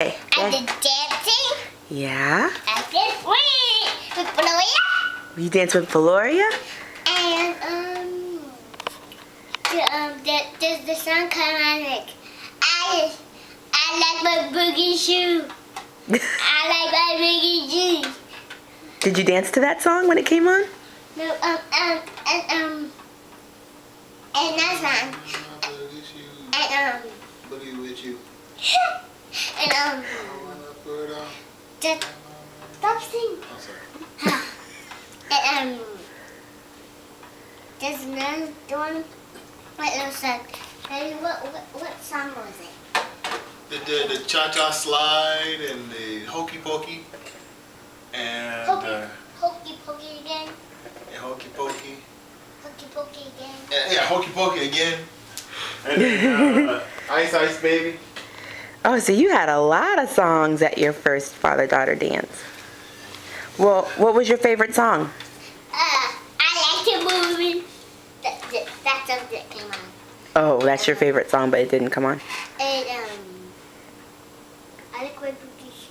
I did dancing. Yeah? I did wait with Gloria. You dance with Valoria? And um, the, um, the, the, the song come on like I I like my boogie shoe. I like my boogie shoes. Did you dance to that song when it came on? No, um, um, and um, and that song, and um, boogie with you. and um, I wanna put on. just stop singing. I'm sorry. And um, there's another one. What else? Like, hey, what, what what song was it? The, the, the cha-cha slide and the hokey pokey and Hokey, uh, hokey pokey again. and hokey pokey. Hokey pokey again. Yeah, yeah, hokey pokey again. And then, uh, ice ice baby. Oh, so you had a lot of songs at your first father-daughter dance. Well, what was your favorite song? Uh, I like to moving. That, that, that song that came on. Oh, that's your favorite song, but it didn't come on. And um, I like my boogie.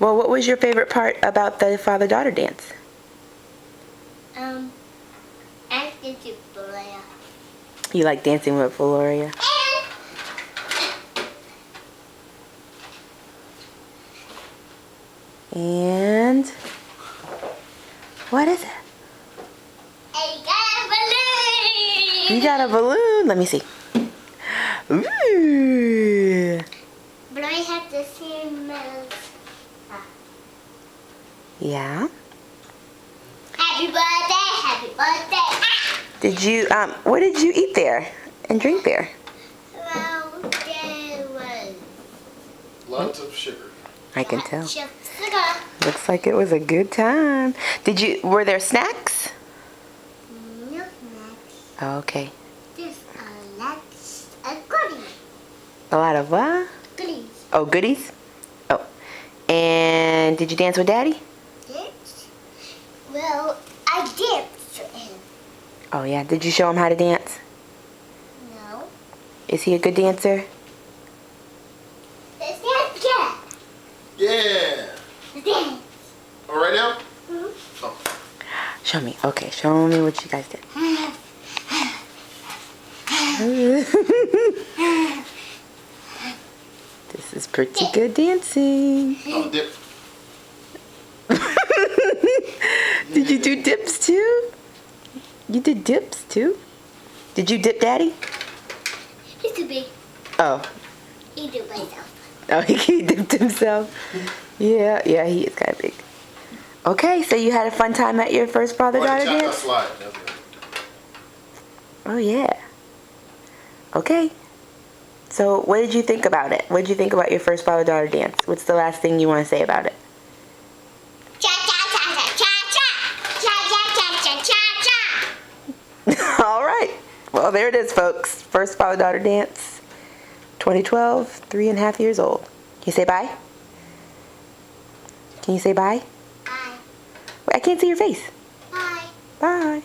Well, what was your favorite part about the father-daughter dance? Um, I like to Gloria. You like dancing with Valoria? And And what is it? I got a balloon. You got a balloon. Let me see. Ooh. But I have the same mouth. Yeah. Happy birthday, happy birthday. Ah! Did you um what did you eat there and drink there? Well, there was Lots of sugar. I can tell. Looks like it was a good time. Did you were there snacks? Milk snacks. Oh, okay. There's a lot of goodies. A lot of what? Goodies. Oh, goodies. Oh. And did you dance with daddy? Dips? Well, I dipped to him. Oh yeah. Did you show him how to dance? No. Is he a good dancer? Is that cat? Yeah. Dance. All right now? Mhm. Oh. Show me. Okay, show me what you guys did. this is pretty good dancing. Oh, dip. Did you do dips too? You did dips too? Did you dip daddy? He's too big. Oh. He do myself. Oh, he dipped himself. Yeah, yeah, he is kind of big. Okay, so you had a fun time at your first Or the father-daughter dance? slide. Oh yeah. Okay. So what did you think about it? What did you think about your first father daughter dance? What's the last thing you want to say about it? Cha cha cha cha cha cha. Cha cha cha cha cha cha. All right. Well, there it is, folks. First father daughter dance, 2012, three and a half years old. Can you say bye? Can you say bye? Bye. I can't see your face. Bye. Bye.